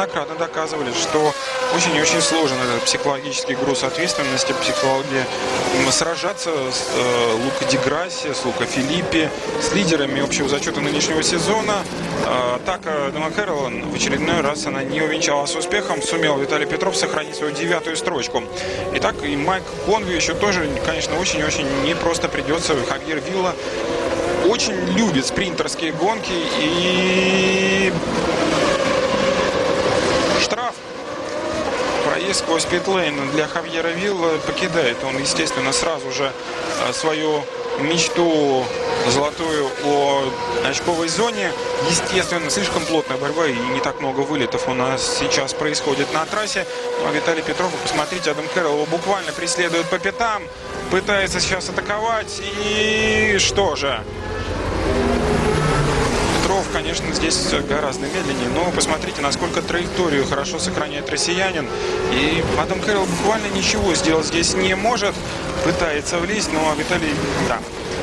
неоднократно доказывали, что очень и очень сложен этот психологический груз ответственности, психология сражаться с э, Лука Деграсси, с Лука Филиппи, с лидерами общего зачета нынешнего сезона. Э, атака Дома Кэролан в очередной раз она не увенчалась успехом. Сумел Виталий Петров сохранить свою девятую строчку. Итак, и Майк Конви еще тоже, конечно, очень-очень непросто придется. Хавьер Вилла очень любит спринтерские гонки и проезд сквозь питлейн для Хавьера Вилла покидает. Он, естественно, сразу же а, свою мечту золотую о очковой зоне. Естественно, слишком плотная борьба и не так много вылетов у нас сейчас происходит на трассе. Ну, а Виталий Петров, посмотрите, Адам Кэрролл его буквально преследует по пятам, пытается сейчас атаковать. И что же? Конечно, здесь гораздо медленнее, но посмотрите, насколько траекторию хорошо сохраняет россиянин. И Адам Кэрролл буквально ничего сделать здесь не может. Пытается влезть, но Виталий, да,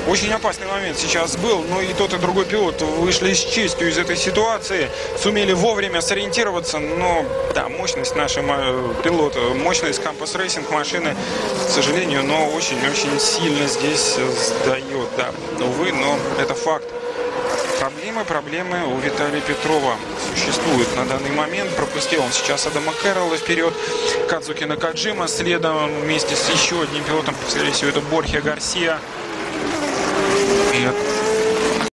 очень опасный момент сейчас был, но и тот, и другой пилот вышли с честью из этой ситуации, сумели вовремя сориентироваться, но, да, мощность нашей пилота, мощность Campus Racing машины, к сожалению, но очень-очень сильно здесь сдает, да, увы, но это факт. Проблемы, проблемы у Виталия Петрова существуют на данный момент. Пропустил он сейчас Адама Кэрролла вперед. Кадзуки Накаджима следом вместе с еще одним пилотом, скорее всего, это Борхе Гарсия. И